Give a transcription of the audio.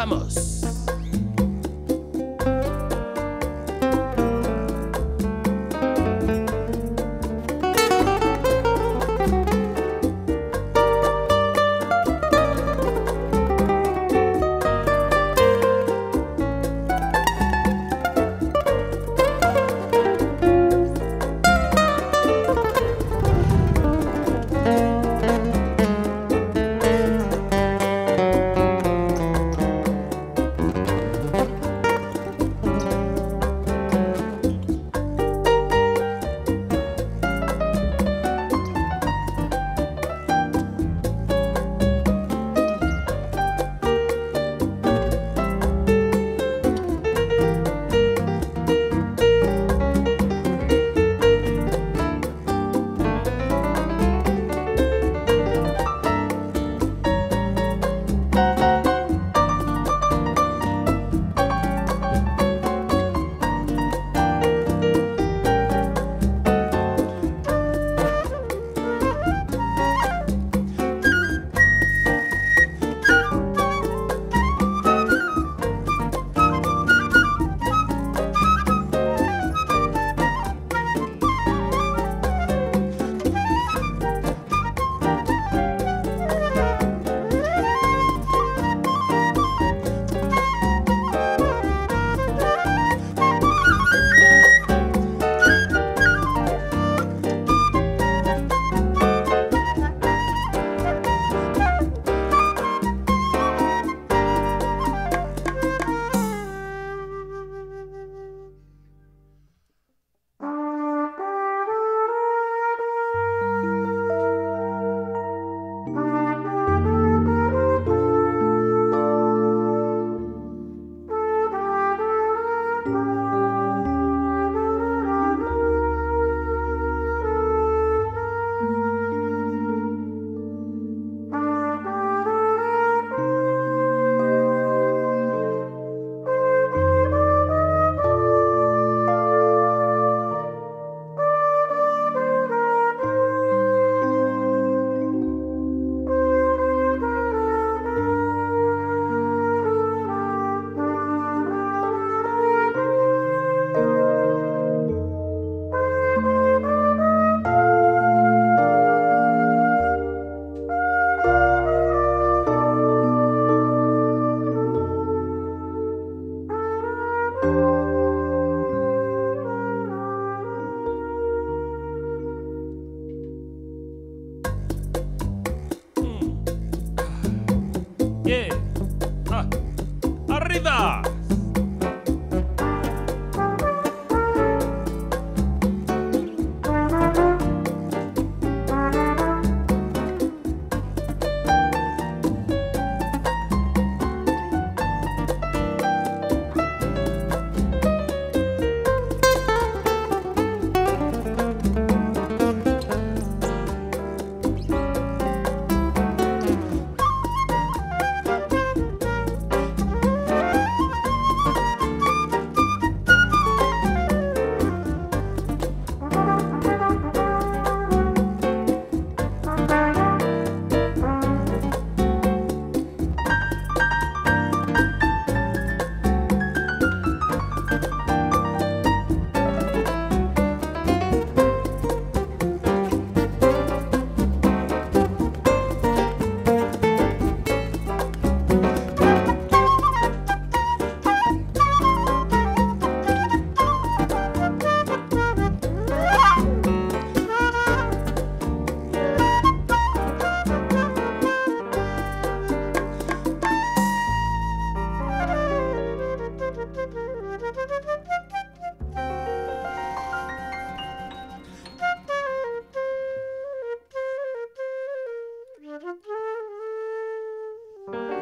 ¡Vamos! Bye.